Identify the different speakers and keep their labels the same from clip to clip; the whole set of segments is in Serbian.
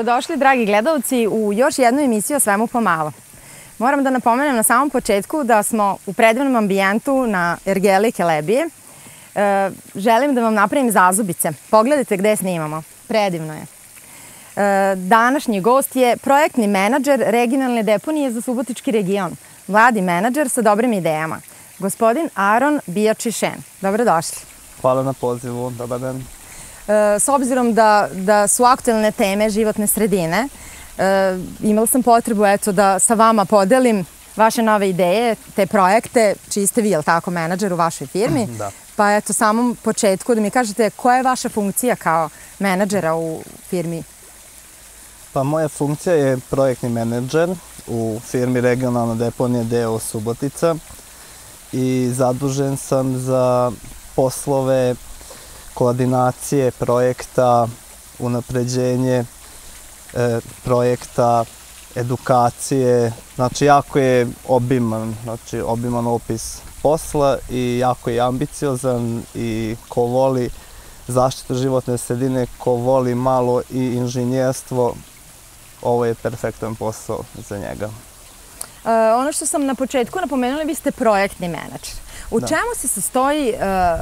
Speaker 1: Dobrodošli, dragi gledalci, u još jednu emisiju o svemu pomalo. Moram da napomenem na samom početku da smo u predivnom ambijentu na Ergeli Kelebije. E, želim da vam napravim zazubice. Pogledajte gde snimamo. Predivno je. E, današnji gost je projektni menadžer regionalne deponije za Subotički region. Mladi menadžer sa dobrim idejama. Gospodin Aron Bijačišen. Dobrodošli.
Speaker 2: Hvala na pozivu, dobar dan.
Speaker 1: S obzirom da, da su aktualne teme životne sredine, e, imala sam potrebu eto, da sa vama podelim vaše nove ideje, te projekte, čiji ste vi, jel tako, menadžer u vašoj firmi.
Speaker 2: Da.
Speaker 1: Pa eto, samom početku da mi kažete koja je vaša funkcija kao menadžera u firmi?
Speaker 2: Pa moja funkcija je projektni menadžer u firmi Regionalna deponija DO Subotica i zadužen sam za poslove koordinacije projekta, unapređenje e, projekta, edukacije, znači jako je obiman, znači obiman opis posla i jako je ambiciozan i ko voli zaštitu životne sredine, ko voli malo i inženjerstvo, ovo je perfektan posao za njega.
Speaker 1: E, ono što sam na početku napomenula, vi ste projektni menadžer. U
Speaker 2: Da.
Speaker 1: čemu se sastoji e,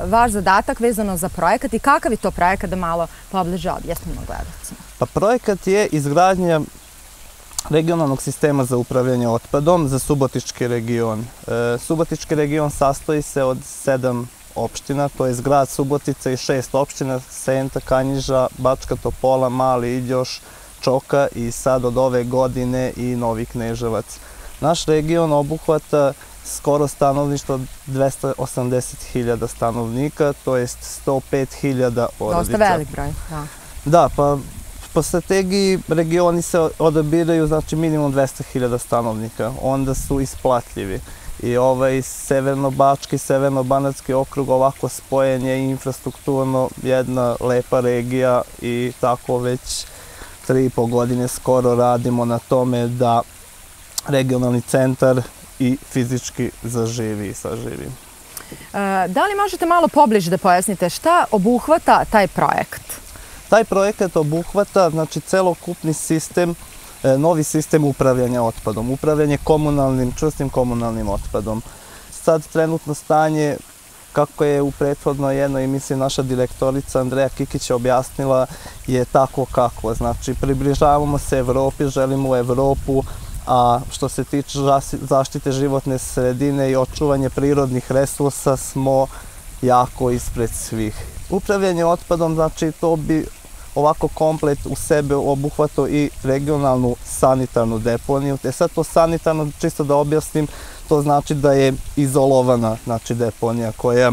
Speaker 1: vaš zadatak vezano za projekat i kakav je to projekat da malo pobliže objasnimo gledalcima?
Speaker 2: Pa projekat je izgradnja regionalnog sistema za upravljanje otpadom za Subotički region. E, Subotički region sastoji se od sedam opština, to je grad Subotica i šest opština, Senta, Kanjiža, Bačka Topola, Mali Iđoš, Čoka i sad od ove godine i Novi Kneževac. Naš region obuhvata skoro stanovništvo 280.000 stanovnika, to jest 105.000 porodica.
Speaker 1: Dosta velik broj, da.
Speaker 2: Da, pa po strategiji regioni se odabiraju znači minimum 200.000 stanovnika, onda su isplatljivi. I ovaj severno-bački, severno-banatski okrug ovako spojen je infrastrukturno jedna lepa regija i tako već tri i po godine skoro radimo na tome da regionalni centar i fizički zaživi i saživi.
Speaker 1: E, da li možete malo pobliže da pojasnite šta obuhvata taj projekat?
Speaker 2: Taj projekat obuhvata znači celokupni sistem, e, novi sistem upravljanja otpadom, upravljanje komunalnim, čvrstim komunalnim otpadom. Sad trenutno stanje kako je u prethodnoj jednoj emisiji naša direktorica Andreja Kikić objasnila je tako kako. Znači približavamo se Evropi, želimo u Evropu, a što se tiče zaštite životne sredine i očuvanje prirodnih resursa smo jako ispred svih. Upravljanje otpadom, znači to bi ovako komplet u sebe obuhvatao i regionalnu sanitarnu deponiju. Te sad to sanitarno, čisto da objasnim, to znači da je izolovana znači deponija koja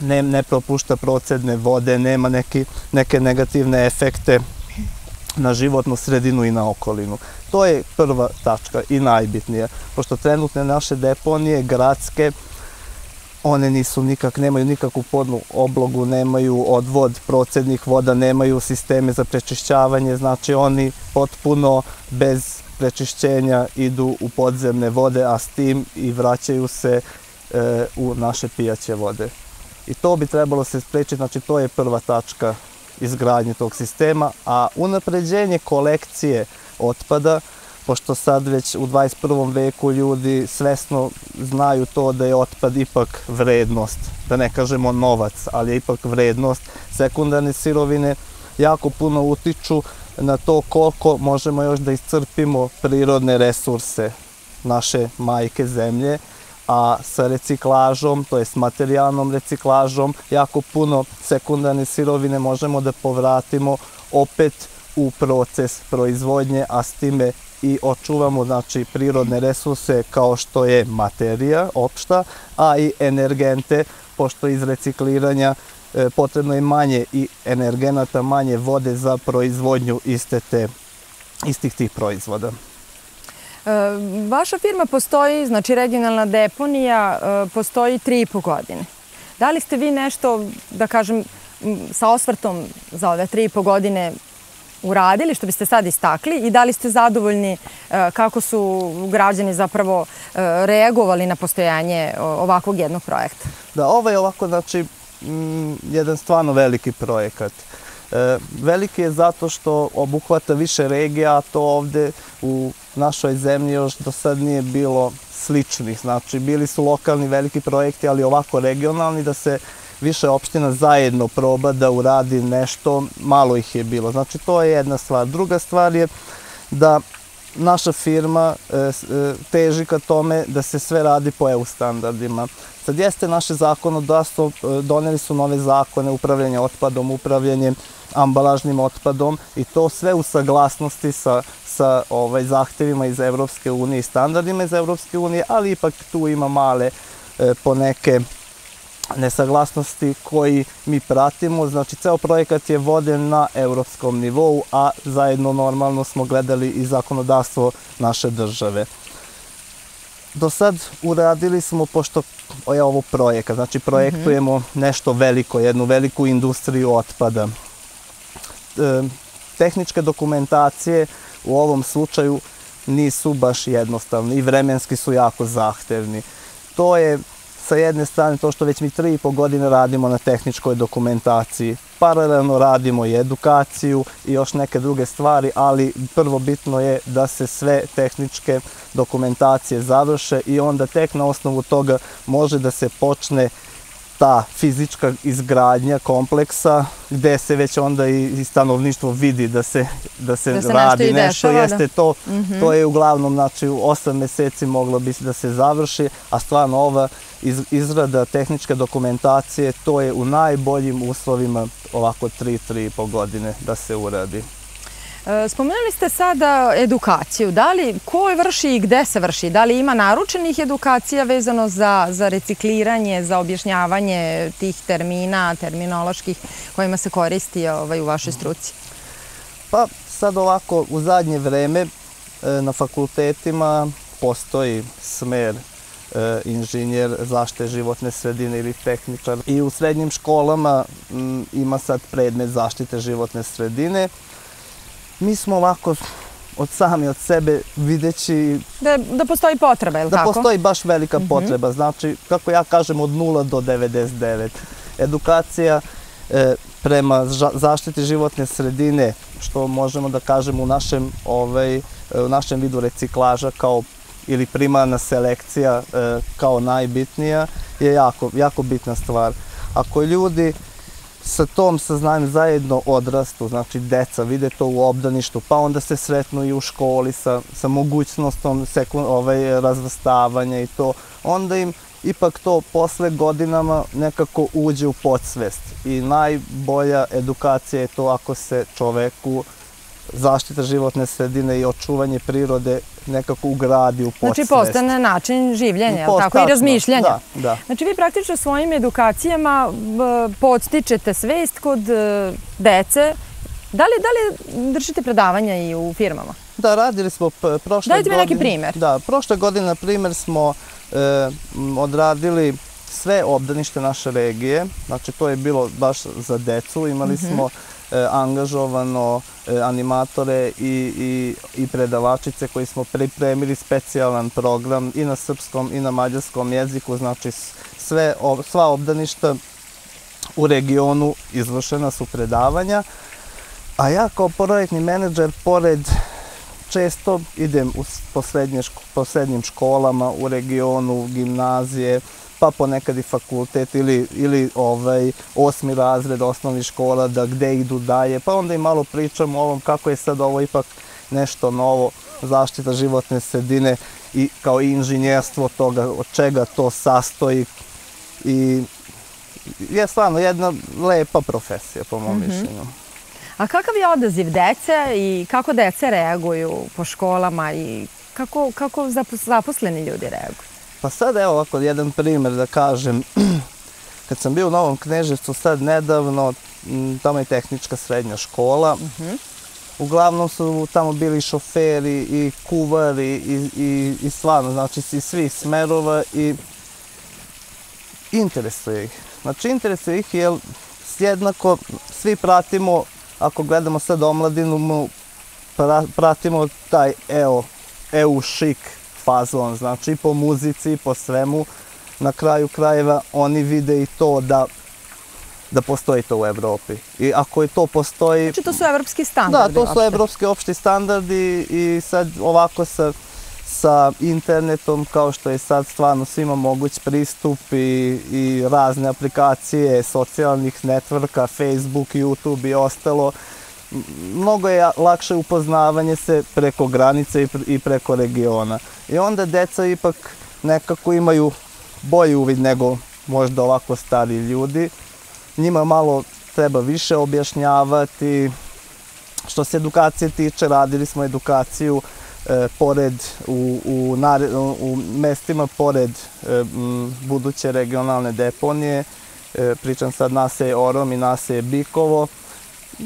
Speaker 2: ne, ne propušta procedne vode, nema neki, neke negativne efekte na životnu sredinu i na okolinu. To je prva tačka i najbitnija, pošto trenutne naše deponije gradske one nisu nikak, nemaju nikakvu podnu oblogu, nemaju odvod procednih voda, nemaju sisteme za prečišćavanje, znači oni potpuno bez prečišćenja idu u podzemne vode, a s tim i vraćaju se e, u naše pijaće vode. I to bi trebalo se sprečiti, znači to je prva tačka izgradnje tog sistema, a unapređenje kolekcije otpada, pošto sad već u 21. veku ljudi svesno znaju to da je otpad ipak vrednost, da ne kažemo novac, ali je ipak vrednost. Sekundarne sirovine jako puno utiču na to koliko možemo još da iscrpimo prirodne resurse naše majke zemlje, a sa reciklažom, to jest materijalnom reciklažom, jako puno sekundarne sirovine možemo da povratimo opet u proces proizvodnje, a s time i očuvamo znači prirodne resurse kao što je materija opšta, a i energente, pošto iz recikliranja e, potrebno je manje i energenata, manje vode za proizvodnju iste te, istih tih proizvoda.
Speaker 1: E, vaša firma postoji, znači regionalna deponija, e, postoji tri i po godine. Da li ste vi nešto, da kažem, sa osvrtom za ove tri i po godine uradili, što biste sad istakli i da li ste zadovoljni e, kako su građani zapravo e, reagovali na postojanje ovakvog jednog projekta?
Speaker 2: Da, ovo je ovako, znači, mm, jedan stvarno veliki projekat. E, veliki je zato što obuhvata više regija, a to ovde u našoj zemlji još do sad nije bilo sličnih. Znači, bili su lokalni veliki projekti, ali ovako regionalni, da se više opština zajedno proba da uradi nešto, malo ih je bilo. Znači, to je jedna stvar. Druga stvar je da naša firma e, e, teži ka tome da se sve radi po EU standardima. Sad jeste naše zakonodavstvo, e, doneli su nove zakone, upravljanje otpadom, upravljanje ambalažnim otpadom i to sve u saglasnosti sa, sa ovaj, zahtevima iz Evropske unije i standardima iz Evropske unije, ali ipak tu ima male poneke nesaglasnosti koji mi pratimo. Znači, ceo projekat je voden na evropskom nivou, a zajedno normalno smo gledali i zakonodavstvo naše države. Do sad uradili smo, pošto je ovo projekat, znači projektujemo mm -hmm. nešto veliko, jednu veliku industriju otpada. E, tehničke dokumentacije u ovom slučaju nisu baš jednostavni i vremenski su jako zahtevni. To je sa jedne strane to što već mi tri i po godine radimo na tehničkoj dokumentaciji. Paralelno radimo i edukaciju i još neke druge stvari, ali prvo bitno je da se sve tehničke dokumentacije završe i onda tek na osnovu toga može da se počne ta fizička izgradnja kompleksa gde se već onda i, stanovništvo vidi da se, da se, da se radi nešto, nešto dešava, jeste da. to, mm -hmm. to je uglavnom znači u 8 meseci moglo bi da se završi, a stvarno ova iz, izrada tehničke dokumentacije to je u najboljim uslovima ovako 3-3,5 godine da se uradi.
Speaker 1: Spomenuli ste sada edukaciju. Da li, ko je vrši i gde se vrši? Da li ima naručenih edukacija vezano za, za recikliranje, za objašnjavanje tih termina, terminoloških kojima se koristi ovaj, u vašoj struci?
Speaker 2: Pa sad ovako, u zadnje vreme e, na fakultetima postoji smer e, inženjer zaštite životne sredine ili tehničar. I u srednjim školama ima sad predmet zaštite životne sredine mi smo ovako od sami od sebe videći...
Speaker 1: Da, da postoji potreba, je li
Speaker 2: da
Speaker 1: tako?
Speaker 2: Da postoji baš velika mm -hmm. potreba. Znači, kako ja kažem, od 0 do 99. Edukacija e, prema zaštiti životne sredine, što možemo da kažemo u našem, ovaj, u našem vidu reciklaža kao ili primarna selekcija e, kao najbitnija, je jako, jako bitna stvar. Ako ljudi sa tom saznanjem zajedno odrastu, znači deca vide to u obdaništu, pa onda se sretnu i u školi sa, sa mogućnostom sekund, ovaj, razvrstavanja i to, onda im ipak to posle godinama nekako uđe u podsvest i najbolja edukacija je to ako se čoveku zaštita životne sredine i očuvanje prirode nekako ugradi u podsvest.
Speaker 1: Znači postane način življenja, tako, i razmišljanja.
Speaker 2: Da, da.
Speaker 1: Znači vi praktično svojim edukacijama podstičete svest kod e, dece. Da li, da li držite predavanja i u firmama?
Speaker 2: Da, radili smo prošle godine.
Speaker 1: Dajte mi neki primer.
Speaker 2: Da, prošle godine, na primer, smo e, odradili sve obdanište naše regije. Znači, to je bilo baš za decu. Imali mm -hmm. smo angažovano e, animatore i, i, i predavačice koji smo pripremili specijalan program i na srpskom i na mađarskom jeziku, znači sve, sva obdaništa u regionu izvršena su predavanja, a ja kao projektni menadžer, pored često idem u, po, srednje, po srednjim školama u regionu, gimnazije, pa ponekad i fakultet ili, ili ovaj, osmi razred osnovnih škola, da gde idu dalje, pa onda i malo pričamo o ovom kako je sad ovo ipak nešto novo, zaštita životne sredine i kao inženjerstvo toga, od čega to sastoji i je stvarno jedna lepa profesija po mom mm -hmm. mišljenju.
Speaker 1: A kakav je odaziv dece i kako dece reaguju po školama i kako, kako zaposleni ljudi reaguju?
Speaker 2: Pa sad evo ovako jedan primjer da kažem. Kad sam bio u Novom Kneževcu sad nedavno, tamo je tehnička srednja škola. Uh mhm. -huh. Uglavnom su tamo bili šoferi i kuvari i, i, i stvarno, znači iz svih smerova i interesuje ih. Znači interesuje ih jer jednako svi pratimo, ako gledamo sad omladinu, pratimo taj EU, EU šik fazon, znači po muzici, po svemu, na kraju krajeva oni vide i to da da postoji to u Evropi. I ako je to postoji...
Speaker 1: Znači to su evropski standardi
Speaker 2: Da, to su evropski opšti standardi i sad ovako sa, sa internetom kao što je sad stvarno svima moguć pristup i, i razne aplikacije socijalnih netvrka, Facebook, YouTube i ostalo, m- mnogo je lakše upoznavanje se preko granice i, pr- i preko regiona. I onda deca ipak nekako imaju bolji uvid nego možda ovako stari ljudi. Njima malo treba više objašnjavati, što se edukacije tiče, radili smo edukaciju e, pored u, u, nare- u mestima pored e, m, buduće regionalne deponije. E, pričam sad naselje Orom i naselje Bikovo.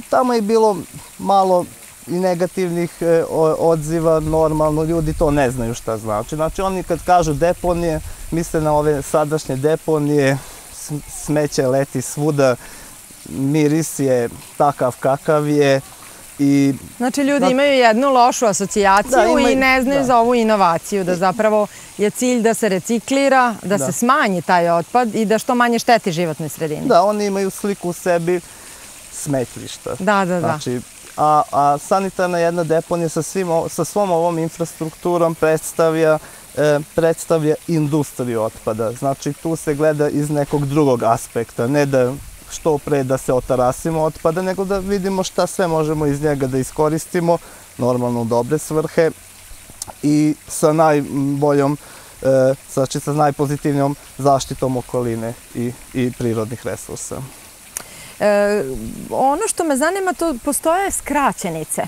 Speaker 2: Tamo je bilo malo i negativnih e, odziva, normalno, ljudi to ne znaju šta znači. Znači oni kad kažu deponije, misle na ove sadašnje deponije, smeće leti svuda, miris je takav kakav je i
Speaker 1: Znači ljudi
Speaker 2: Da.
Speaker 1: imaju jednu lošu asocijaciju
Speaker 2: Da, imaju-
Speaker 1: i ne znaju
Speaker 2: da.
Speaker 1: za ovu inovaciju, da zapravo je cilj da se reciklira, da,
Speaker 2: Da.
Speaker 1: se smanji taj otpad i da što manje šteti životnoj sredini.
Speaker 2: da, oni imaju sliku u sebi smetlišta.
Speaker 1: Da, da, da.
Speaker 2: Znači, a, a sanitarna jedna deponija sa, svim, sa svom ovom infrastrukturom predstavlja e, predstavlja industriju otpada. Znači tu se gleda iz nekog drugog aspekta, ne da što pre da se otarasimo otpada, nego da vidimo šta sve možemo iz njega da iskoristimo, normalno u dobre svrhe i sa najboljom, e, znači sa najpozitivnijom zaštitom okoline i, i prirodnih resursa.
Speaker 1: E, ono što me zanima, to postoje skraćenice.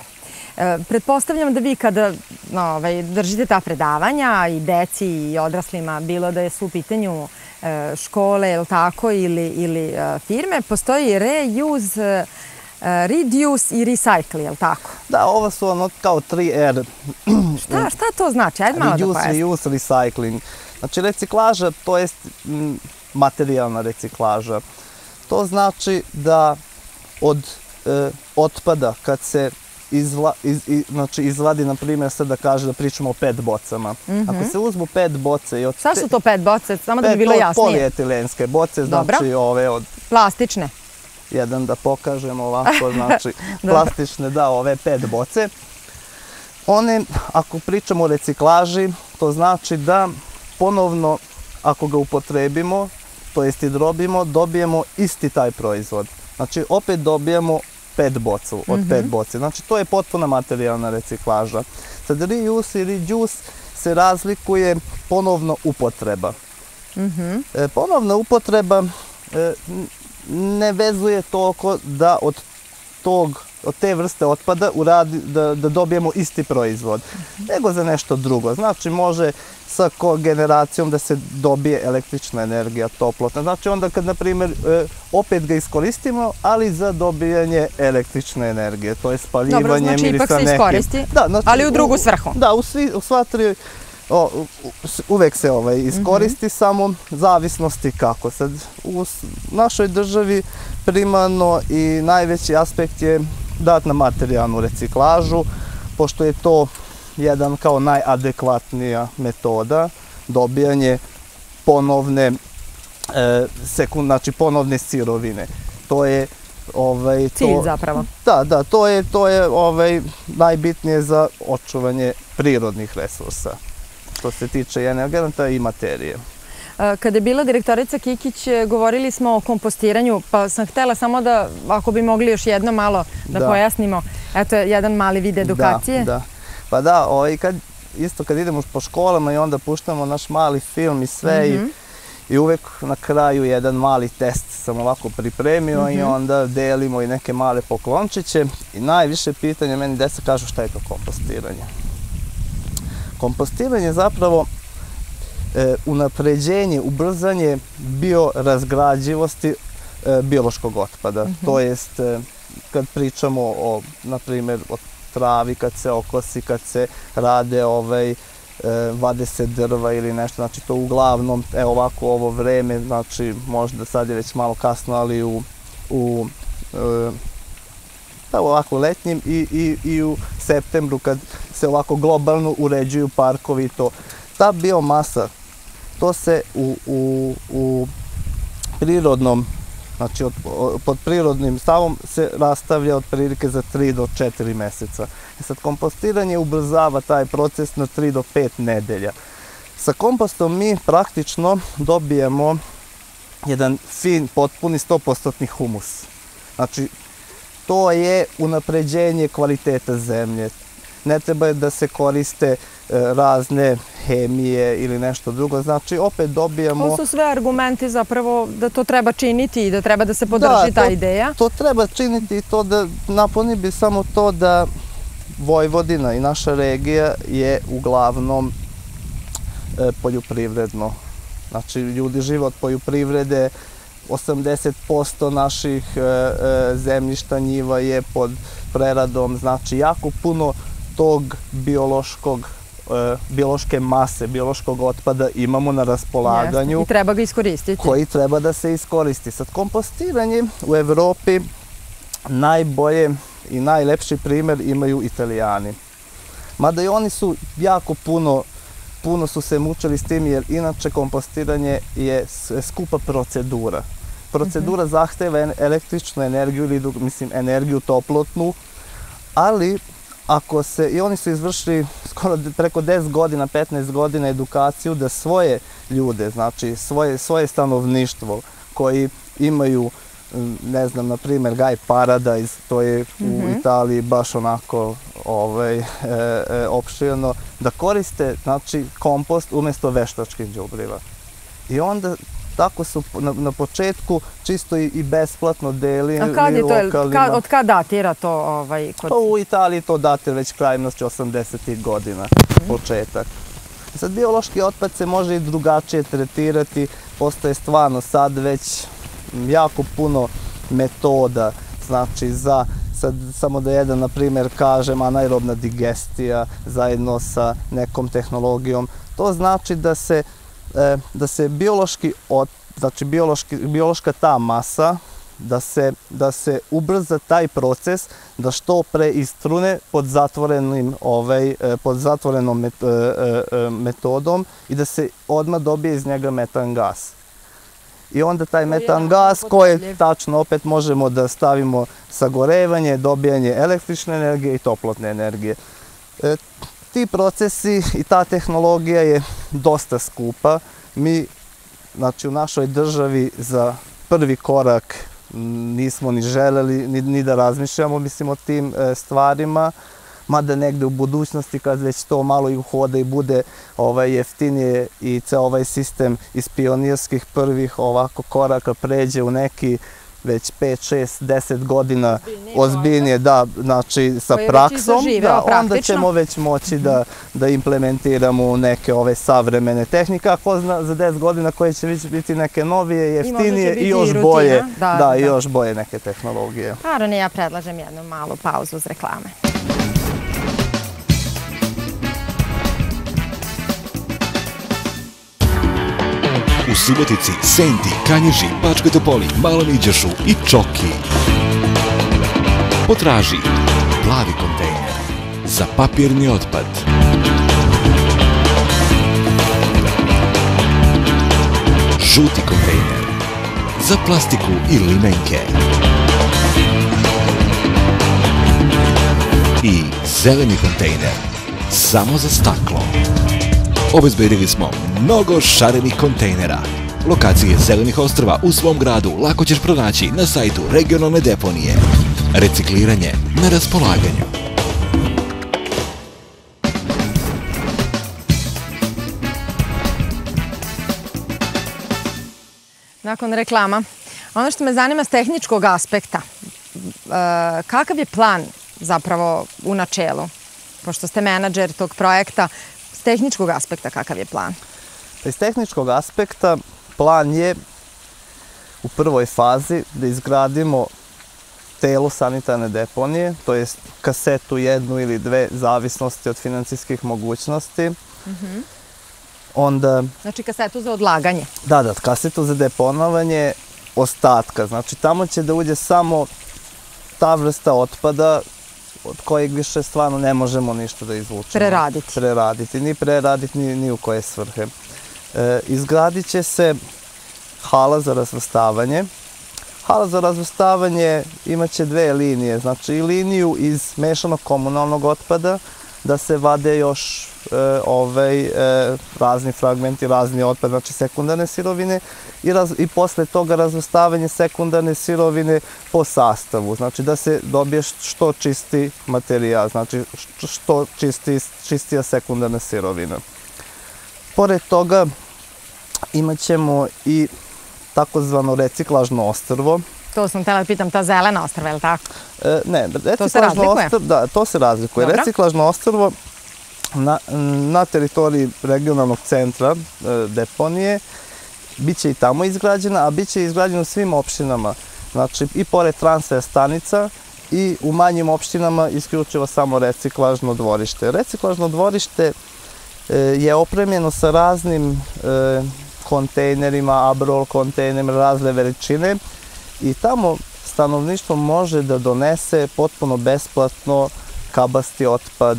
Speaker 1: E, pretpostavljam da vi kada ovaj, držite ta predavanja i deci i odraslima, bilo da je su u pitanju e, škole, ili tako, ili, ili e, firme, postoji reuse, e, reduce i recycle, je li tako?
Speaker 2: Da, ovo su ono kao 3R,
Speaker 1: Šta, šta to znači? Ajde malo da
Speaker 2: reduce,
Speaker 1: pojasnim.
Speaker 2: reuse, recycling. Znači reciklaža, to jest materijalna reciklaža. To znači da od e, otpada kad se izvla, iz, i, znači izvadi, na primjer, sad da kaže da pričamo o pet bocama. Ako se uzmu pet boce i od
Speaker 1: Šta su to pet boce? Samo da bi bilo jasnije.
Speaker 2: polietilenske boce,
Speaker 1: Dobro.
Speaker 2: znači ove od
Speaker 1: Plastične.
Speaker 2: jedan da pokažemo ovako, znači plastične, da, ove pet boce. One, ako pričamo o reciklaži, to znači da ponovno, ako ga upotrebimo, to jest drobimo, dobijemo isti taj proizvod. Znači, opet dobijemo pet bocu od pet boce. Znači, to je potpuna materijalna reciklaža. Sad, reuse i reduce se razlikuje ponovno upotreba. E, ponovna upotreba e, ne vezuje toliko da od tog od te vrste otpada uradi, da, da dobijemo isti proizvod, nego za nešto drugo. Znači može sa kogeneracijom da se dobije električna energija, toplotna. Znači onda kad, na primjer, e, opet ga iskoristimo, ali za dobijanje električne energije, to je spaljivanje
Speaker 1: Dobro, znači
Speaker 2: ili
Speaker 1: ipak
Speaker 2: sa
Speaker 1: se
Speaker 2: nekim-
Speaker 1: iskoristi,
Speaker 2: Da, znači,
Speaker 1: ali u drugu svrhu.
Speaker 2: Da, u, svi, u sva tri o, uvek se ovaj, iskoristi, samo zavisnosti kako. Sad, u našoj državi primarno i najveći aspekt je dat na materijalnu reciklažu, pošto je to jedan kao najadekvatnija metoda dobijanje ponovne e, sekund, znači ponovne sirovine. To je ovaj to,
Speaker 1: Cilj zapravo.
Speaker 2: da, da, to je to je ovaj najbitnije za očuvanje prirodnih resursa. Što se tiče energenata i materije.
Speaker 1: Kada je bila direktorica Kikić, e, govorili smo o kompostiranju, pa sam htela samo da, ako bi mogli još jedno malo da,
Speaker 2: Da.
Speaker 1: pojasnimo, eto jedan mali vid edukacije.
Speaker 2: Da, da. Pa da, ovaj, kad, isto kad idemo po školama i onda puštamo naš mali film i sve
Speaker 1: Mhm.
Speaker 2: i, i uvek na kraju jedan mali test sam ovako pripremio i
Speaker 1: Mhm.
Speaker 2: onda delimo i neke male poklončiće i najviše pitanja meni deca kažu šta je to kompostiranje. Kompostiranje je zapravo unapređenje, ubrzanje biorazgrađivosti e, biološkog otpada. To jest, e, kad pričamo o, na primjer, o travi, kad se okosi, kad se rade ovaj, e, vade se drva ili nešto, znači to uglavnom, evo ovako ovo vreme, znači možda sad je već malo kasno, ali u, u e, pa ovako letnjim i, i, i u septembru kad se ovako globalno uređuju parkovi i to. Ta biomasa, to se u, u, u prirodnom Znači, od, pod prirodnim stavom se rastavlja otprilike za 3 do 4 meseca. I sad, kompostiranje ubrzava taj proces na 3 do 5 nedelja. Sa kompostom mi praktično dobijemo jedan fin, potpuni 100% humus. Znači, to je unapređenje kvaliteta zemlje. Ne treba da se koriste e, razne hemije ili nešto drugo. Znači, opet dobijamo...
Speaker 1: Ovo su sve argumenti zapravo da to treba činiti i da treba da se podrži da, ta
Speaker 2: to,
Speaker 1: ideja.
Speaker 2: to treba činiti i to da naponi bi samo to da Vojvodina i naša regija je uglavnom e, poljoprivredno. Znači, ljudi žive od poljoprivrede, 80% naših e, zemljišta njiva je pod preradom, znači jako puno tog biološkog e, biološke mase, biološkog otpada imamo na raspolaganju.
Speaker 1: Jeste. I treba ga iskoristiti.
Speaker 2: Koji treba da se iskoristi. Sad, kompostiranje u Evropi najbolje i najlepši primer imaju italijani. Mada i oni su jako puno puno su se mučili s tim jer inače kompostiranje je skupa procedura. Procedura mm -hmm. zahteva električnu energiju ili mislim energiju toplotnu, ali ako se, i oni su izvršili skoro preko 10 godina, 15 godina edukaciju da svoje ljude, znači svoje, svoje stanovništvo koji imaju ne znam, na primjer, Gaj Paradise, to je u mm -hmm. Italiji baš onako ovaj, e, e, opširno, da koriste, znači, kompost umjesto veštačkih đubriva. I onda tako su na, na početku čisto i, i besplatno delili
Speaker 1: A kad je to, kad, od kad datira to? Ovaj, kod...
Speaker 2: Pa u Italiji to datira već krajnosti 80. godina, mm. početak. Sad biološki otpad se može i drugačije tretirati, postoje stvarno sad već jako puno metoda, znači za sad samo da jedan na primjer kažem anaerobna digestija zajedno sa nekom tehnologijom to znači da se e, da se biološki od znači biološki, biološka ta masa da se, da se ubrza taj proces da što pre istrune pod zatvorenim ovaj, e, pod zatvorenom met, e, metodom i da se odmah dobije iz njega metan gas i onda taj metan gas koje tačno opet možemo da stavimo sagorevanje, dobijanje električne energije i toplotne energije. E, ti procesi i ta tehnologija je dosta skupa. Mi, znači u našoj državi za prvi korak nismo ni želeli ni, ni da razmišljamo mislim o tim e, stvarima mada negde u budućnosti kad već to malo i uhoda i bude ovaj, jeftinije i ceo ovaj sistem iz pionirskih prvih ovako koraka pređe u neki već 5, 6, 10 godina ozbiljnije, da, znači sa praksom, da, onda ćemo već moći da, da implementiramo neke ove savremene tehnike, a ko zna za 10 godina koje će biti neke novije, jeftinije i, i još rutina. bolje, da, da, da, i još bolje neke tehnologije.
Speaker 1: Naravno, ja predlažem jednu malu pauzu uz reklame.
Speaker 3: Subotici, Senti, Kanjiži, Bačkoj Topoli, Malom i Čoki. Potraži plavi kontejner za papirni otpad. Žuti kontejner za plastiku i limenke. I zeleni kontejner samo za staklo obezbedili smo mnogo šarenih kontejnera. Lokacije zelenih ostrva u svom gradu lako ćeš pronaći na sajtu regionalne deponije. Recikliranje na raspolaganju.
Speaker 1: Nakon reklama, ono što me zanima s tehničkog aspekta, e, kakav je plan zapravo u načelu? Pošto ste menadžer tog projekta, tehničkog aspekta kakav je plan?
Speaker 2: Iz tehničkog aspekta plan je u prvoj fazi da izgradimo telo sanitarne deponije, to jest kasetu jednu ili dve, zavisnosti od financijskih mogućnosti. Mm -hmm. Onda...
Speaker 1: Znači kasetu za odlaganje?
Speaker 2: Da, da, kasetu za deponovanje ostatka. Znači tamo će da uđe samo ta vrsta otpada od kojeg više stvarno ne možemo ništa da izvučemo.
Speaker 1: Preraditi.
Speaker 2: Preraditi, ni preraditi, ni, ni u koje svrhe. E, izgradit će se hala za razvrstavanje. Hala za razvrstavanje imaće dve linije, znači i liniju iz mešanog komunalnog otpada, da se vade još e, ovaj, e, razni fragmenti, razni otpad, znači sekundarne sirovine i, raz, i posle toga razvrstavanje sekundarne sirovine po sastavu, znači da se dobije što čisti materijal, znači što čisti, čistija sekundarna sirovina. Pored toga imat ćemo i takozvano reciklažno ostrvo.
Speaker 1: To sam htjela da pitam, ta zelena ostrva, je li tako?
Speaker 2: E, ne,
Speaker 1: razlikuje?
Speaker 2: Ostrvo, da, to se razlikuje. Dobro. Reciklažno ostrvo na, na teritoriji regionalnog centra e, deponije biće i tamo izgrađena, a biće izgrađena u svim opštinama. Znači i pored transfer stanica i u manjim opštinama isključivo samo reciklažno dvorište. Reciklažno dvorište e, je opremljeno sa raznim e, kontejnerima, abrol kontejnerima razne veličine. I tamo stanovništvo može da donese potpuno besplatno kabasti otpad,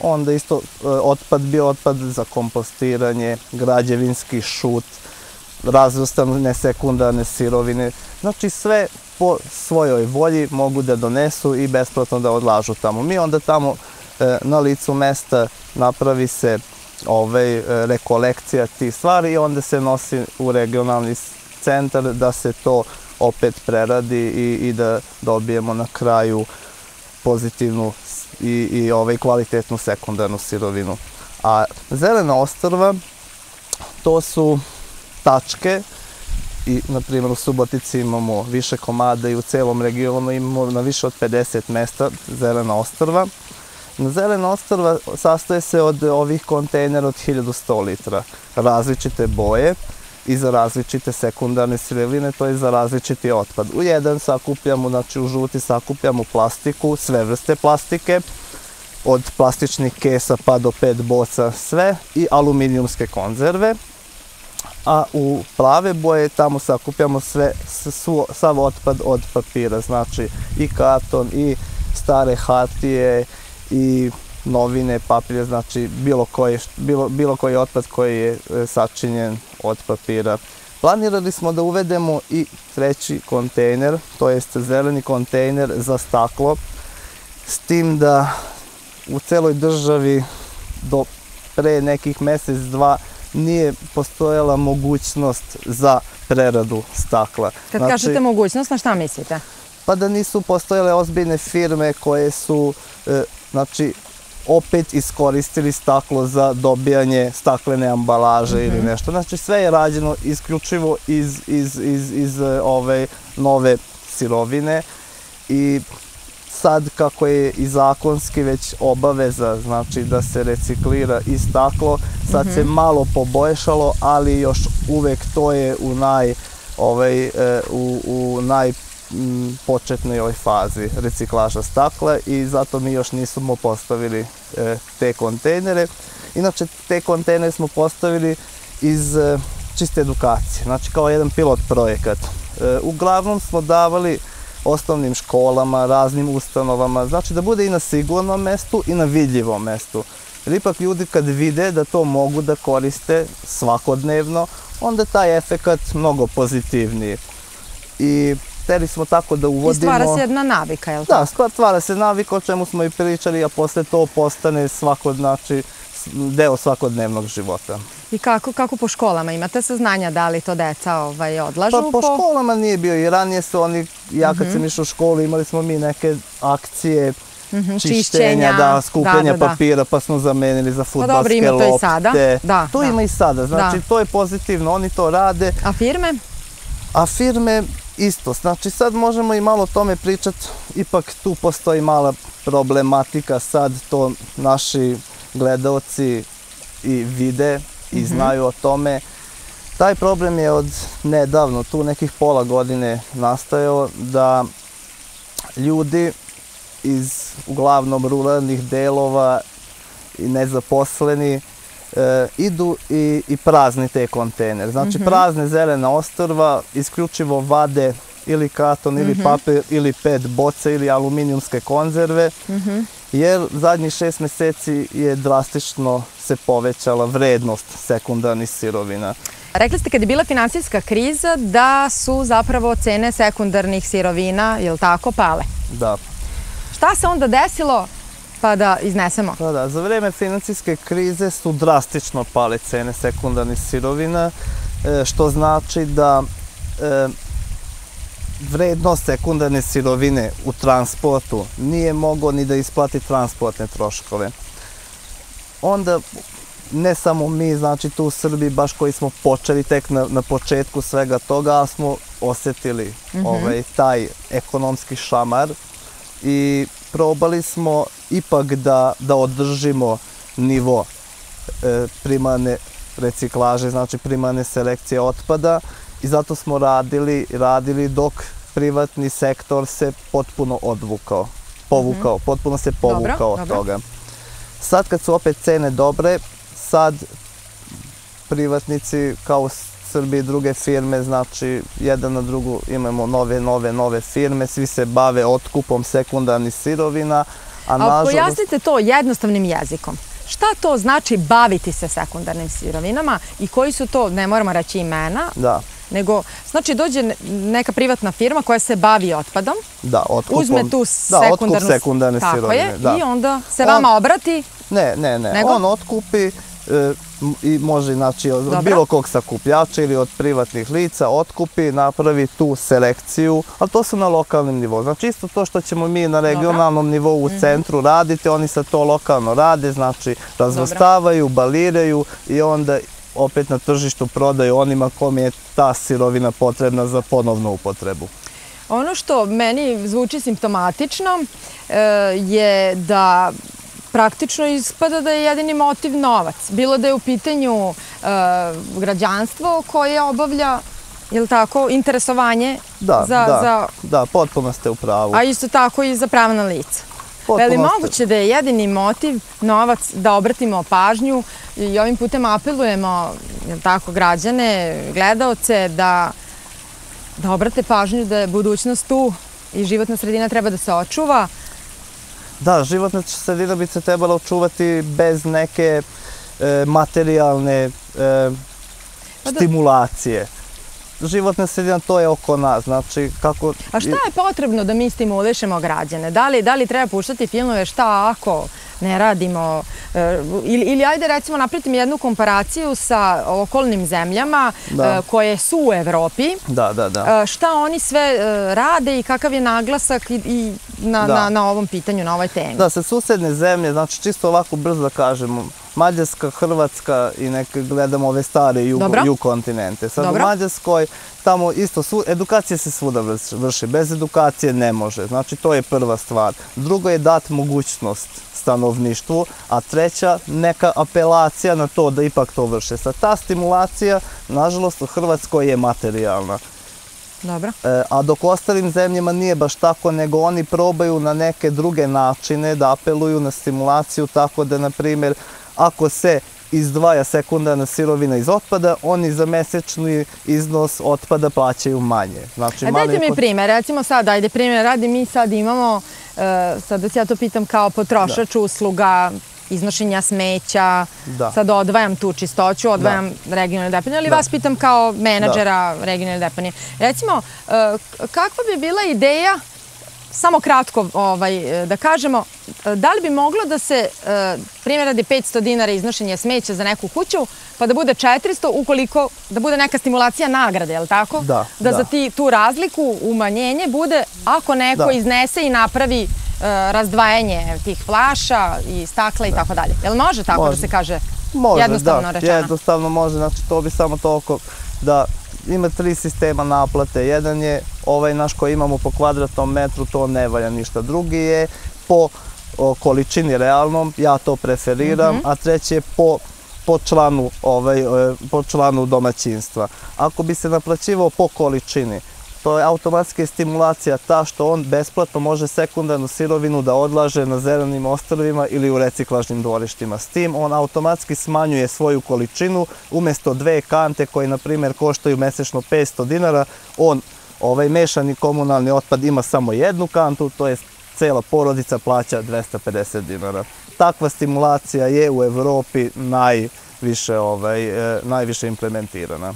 Speaker 2: onda isto e, otpad bio otpad za kompostiranje, građevinski šut, razvrstane sekundarne sirovine, znači sve po svojoj volji mogu da donesu i besplatno da odlažu tamo. Mi onda tamo e, na licu mesta napravi se ovaj, rekolekcija tih stvari i onda se nosi u regionalni centar da se to opet preradi i, i da dobijemo na kraju pozitivnu i, i ovaj kvalitetnu sekundarnu sirovinu. A zelena ostrva, to su tačke i na primjer u Subotici imamo više komada i u celom regionu imamo na više od 50 mesta zelena ostrva. Zelena ostrva sastoje se od ovih kontejnera od 1100 litra, različite boje i za različite sekundarne sirovine, to je za različiti otpad. U jedan sakupljamo, znači u žuti sakupljamo plastiku, sve vrste plastike, od plastičnih kesa pa do pet boca sve i aluminijumske konzerve. A u plave boje tamo sakupljamo sve, svo, sav otpad od papira, znači i karton i stare hartije i novine, papire, znači bilo koji, bilo, bilo koji otpad koji je e, sačinjen od papira. Planirali smo da uvedemo i treći kontejner, to jest zeleni kontejner za staklo, s tim da u celoj državi do pre nekih mesec, dva nije postojala mogućnost za preradu stakla.
Speaker 1: Kad znači, kažete mogućnost, na šta mislite?
Speaker 2: Pa da nisu postojale ozbiljne firme koje su e, znači, opet iskoristili staklo za dobijanje staklene ambalaže mm -hmm. ili mhm. nešto. Znači sve je rađeno isključivo iz, iz, iz, iz ove nove sirovine i sad kako je i zakonski već obaveza znači da se reciklira i staklo, sad mm -hmm. se mhm. malo poboljšalo, ali još uvek to je u naj ovaj, e, u, u naj početnoj ovoj fazi reciklaža stakla i zato mi još nismo postavili e, te kontejnere. Inače, te kontejnere smo postavili iz e, čiste edukacije, znači kao jedan pilot projekat. E, uglavnom smo davali osnovnim školama, raznim ustanovama, znači da bude i na sigurnom mestu i na vidljivom mestu. Jer ipak ljudi kad vide da to mogu da koriste svakodnevno, onda taj efekat mnogo pozitivniji. I hteli smo tako da uvodimo... I
Speaker 1: stvara se jedna navika, je li
Speaker 2: tako? Da, stvara se navika o čemu smo i pričali, a posle to postane svako, znači, deo svakodnevnog života.
Speaker 1: I kako, kako po školama? Imate saznanja da li to deca ovaj, odlažu?
Speaker 2: Pa po, po školama nije bio i ranije su oni, ja kad mm -hmm. sam išao u školu, imali smo mi neke akcije Mm -hmm, čišćenja, čišćenja, da, skupljanja da, da, papira, pa smo zamenili za futbalske lopte. Pa ima to i sada. Da, to da. ima i sada, znači da. to je pozitivno, oni to rade.
Speaker 1: A firme?
Speaker 2: A firme, isto. Znači sad možemo i malo o tome pričati, ipak tu postoji mala problematika, sad to naši gledalci i vide i mm -hmm. znaju o tome. Taj problem je od nedavno, tu nekih pola godine nastajao, da ljudi iz uglavnom ruralnih delova i nezaposleni e, idu i, i prazni te kontejner. Znači mm -hmm. prazne zelena ostrva isključivo vade ili karton, mm -hmm. ili mhm. papir, ili pet boce, ili aluminijumske konzerve mm -hmm. jer zadnjih šest meseci je drastično se povećala vrednost sekundarnih sirovina.
Speaker 1: Rekli ste kad je bila finansijska kriza da su zapravo cene sekundarnih sirovina, je li tako, pale?
Speaker 2: Da.
Speaker 1: Šta se onda desilo pa da iznesemo?
Speaker 2: Da, da, za vreme financijske krize su drastično pale cene sekundarnih sirovina, e, što znači da e, vrednost sekundarne sirovine u transportu nije mogo ni da isplati transportne troškove. Onda ne samo mi, znači tu u Srbiji, baš koji smo počeli tek na, na početku svega toga, ali smo osetili mm -hmm. ovaj, taj ekonomski šamar i probali smo ipak da, da održimo nivo e, primarne reciklaže, znači primarne selekcije otpada i zato smo radili, radili dok privatni sektor se potpuno odvukao, povukao, mm -hmm. potpuno se povukao dobro, od dobro. toga. Sad kad su opet cene dobre, sad privatnici kao Srbiji druge firme, znači jedan na drugu imamo nove, nove, nove firme, svi se bave otkupom sekundarnih sirovina, a, a nažalost...
Speaker 1: pojasnite to jednostavnim jezikom. Šta to znači baviti se sekundarnim sirovinama i koji su to, ne moramo reći imena,
Speaker 2: da.
Speaker 1: nego, znači dođe neka privatna firma koja se bavi otpadom,
Speaker 2: da, otkupom,
Speaker 1: uzme tu sekundarnu, da, otkup
Speaker 2: sekundarne
Speaker 1: tako
Speaker 2: sirovine.
Speaker 1: Je,
Speaker 2: da.
Speaker 1: I onda se On, vama obrati?
Speaker 2: Ne, ne, ne. Nego? On otkupi, e, i može znači od Dobro. bilo kog sakupljača ili od privatnih lica otkupi, napravi tu selekciju, ali to su na lokalnim nivou. Znači isto to što ćemo mi na regionalnom Dobro. nivou u mhm. centru raditi, oni sa to lokalno rade, znači razvrstavaju, baliraju i onda opet na tržištu prodaju onima kom je ta sirovina potrebna za ponovnu upotrebu.
Speaker 1: Ono što meni zvuči simptomatično e, je da praktično ispada da je jedini motiv novac. Bilo da je u pitanju e, građanstvo koje obavlja je tako, interesovanje
Speaker 2: da,
Speaker 1: za,
Speaker 2: da,
Speaker 1: za...
Speaker 2: Da, potpuno ste u pravu.
Speaker 1: A isto tako i za pravna lica. Potpuno je li moguće da je jedini motiv novac da obratimo pažnju i ovim putem apelujemo je tako, građane, gledaoce da, da obrate pažnju da je budućnost tu i životna sredina treba da se očuva,
Speaker 2: Da, životna sredina bi se trebala očuvati bez neke e, materijalne e, pa da. stimulacije. Životna sredina to je oko nas, znači kako...
Speaker 1: A šta je potrebno da mi stimulišemo građane? Da li, da li treba puštati filmove šta ako ne radimo, e, ili, ili ajde recimo napritim jednu komparaciju sa okolnim zemljama da. E, koje su u Evropi.
Speaker 2: Da, da, da.
Speaker 1: E, šta oni sve rade i kakav je naglasak i, i na, da. na, na ovom pitanju, na ovoj temi?
Speaker 2: Da, sa susedne zemlje, znači čisto ovako brzo da kažemo, Mađarska, Hrvatska i neke gledamo ove stare jug, jug kontinente. Sad Dobro. u Mađarskoj tamo isto, svu, edukacija se svuda vrši, bez edukacije ne može, znači to je prva stvar. Drugo je dat mogućnost stanovništvu, a treća neka apelacija na to da ipak to vrše. Sad ta stimulacija, nažalost, u Hrvatskoj je materijalna.
Speaker 1: Dobro.
Speaker 2: E, a dok ostalim zemljama nije baš tako, nego oni probaju na neke druge načine da apeluju na stimulaciju, tako da, na primjer, ako se izdvaja sekundarna sirovina iz otpada, oni za mesečni iznos otpada plaćaju manje.
Speaker 1: Znači, A dajte mi primjer, recimo sad, ajde primjer, radi mi sad imamo, uh, sad da se ja to pitam kao potrošač da. usluga, iznošenja smeća, da. sad odvajam tu čistoću, odvajam da. regionalne deponije, ali da. vas pitam kao menadžera da. regionalne deponije. Recimo, uh, kakva bi bila ideja Samo kratko ovaj, da kažemo, da li bi moglo da se, e, primjer radi 500 dinara iznošenje smeća za neku kuću, pa da bude 400 ukoliko, da bude neka stimulacija nagrade, je li tako?
Speaker 2: Da.
Speaker 1: Da, da. za ti, tu razliku, umanjenje bude ako neko da. iznese i napravi e, razdvajanje tih flaša i stakla i da. tako dalje. Jel može tako da može. da se kaže?
Speaker 2: Može,
Speaker 1: jednostavno
Speaker 2: da,
Speaker 1: rečeno?
Speaker 2: jednostavno može, znači to bi samo toliko da ima tri sistema naplate. Jedan je ovaj naš koji imamo po kvadratnom metru, to ne valja ništa. Drugi je po o, količini realnom, ja to preferiram, mm -hmm. a treći je po po članu, ovaj, po članu domaćinstva. Ako bi se naplaćivao po količini, to je automatska stimulacija ta što on besplatno može sekundarnu sirovinu da odlaže na zelenim ostrovima ili u reciklažnim dvorištima. S tim on automatski smanjuje svoju količinu, umesto dve kante koje, na primjer, koštaju mesečno 500 dinara, on ovaj mešani komunalni otpad ima samo jednu kantu, to je cela porodica plaća 250 dinara. Takva stimulacija je u Evropi najviše, ovaj, e, najviše implementirana.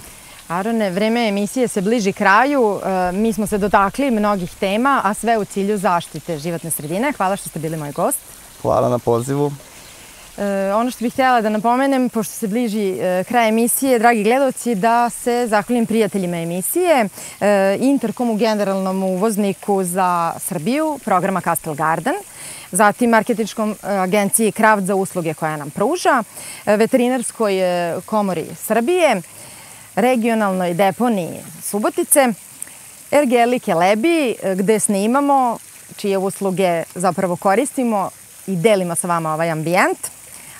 Speaker 1: Arone, vreme emisije se bliži kraju. E, mi smo se dotakli mnogih tema, a sve u cilju zaštite životne sredine. Hvala što ste bili moj gost.
Speaker 2: Hvala na pozivu.
Speaker 1: E, ono što bih htjela da napomenem, pošto se bliži e, kraj emisije, dragi gledalci, da se zahvalim prijateljima emisije, e, Interkomu, generalnom uvozniku za Srbiju, programa Castle Garden, zatim marketičkom agenciji Kraft za usluge koja nam pruža, e, veterinarskoj e, komori Srbije, regionalnoj deponiji Subotice, Ergeli Kelebi, gde snimamo, čije usluge zapravo koristimo i delimo sa vama ovaj ambijent.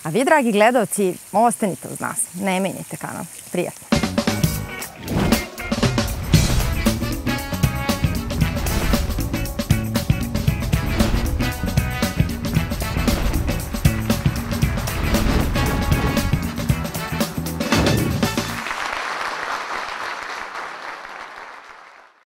Speaker 1: A vi, dragi gledalci, ostanite uz nas. Ne menjite kanal. Prijatno.